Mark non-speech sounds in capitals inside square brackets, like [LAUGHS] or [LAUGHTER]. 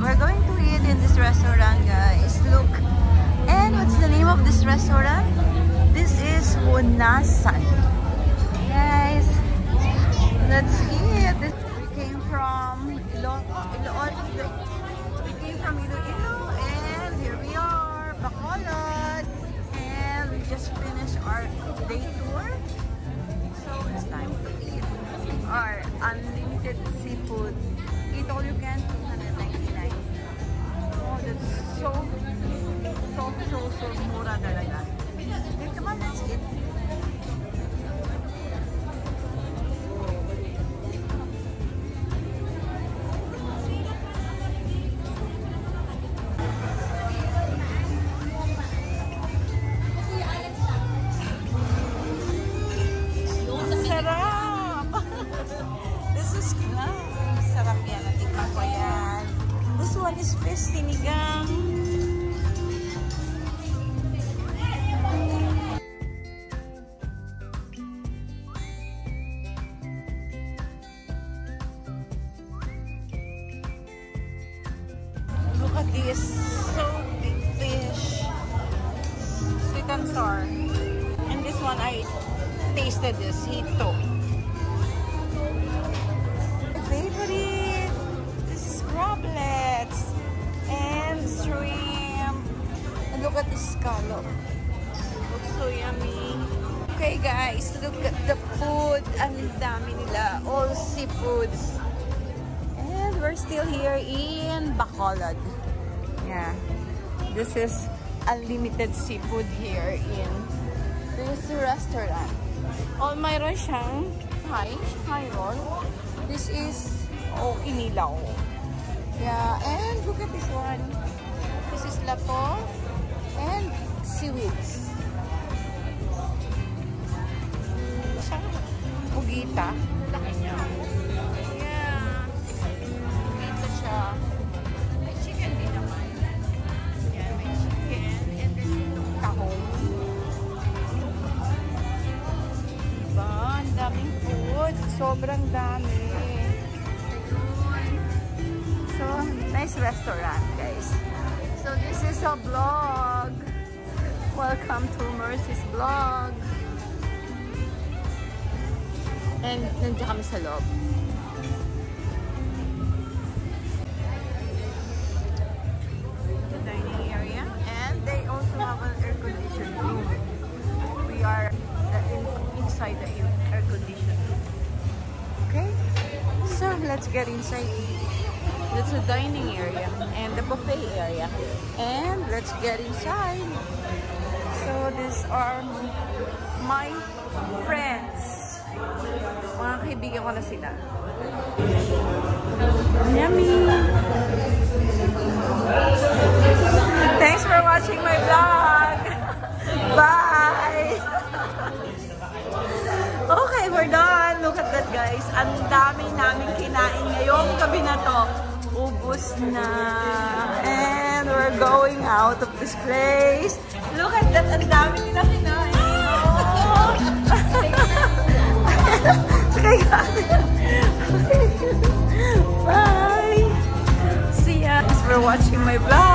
we're going to eat in this restaurant, guys. Look. And what's the name of this restaurant? This is Hunasan. So, mura talaga. Okay, come on, let's eat. Sarap yan. Natikman ko yan. This one is fish sinigang. This. So big fish. Sweet and sour. And this one, I tasted this. Hito. My favorite. This. And shrimp. Look at this scallop. Looks so yummy. Okay guys, look at the food. Ang dami nila. All seafoods. And we're still here in Bacolod. This is unlimited seafood here in this restaurant. Oh, mayroon siyang Thai, Thai roll. This is, oh, inilaw. Yeah, and look at this one. This is lato and seaweeds. Siya, pugita. Sobrang dami. So, nice restaurant, guys. So, this is a vlog. Welcome to Mercy's vlog. And nandiyan kami sa loob. The dining area. And they also have an air-conditioned room. We are inside the air-conditioned room. Okay? So, let's get inside. That's the dining area and the buffet area. And let's get inside. So, these are my friends. Mga kaibigan ko na sila. Yummy! Guys. Ang dami namin kinain ngayong gabi na to. Ubus na. And we're going out of this place. Look at that. Ang dami nila kinain. Oh. [LAUGHS] Bye! See ya! Thanks for watching my vlog.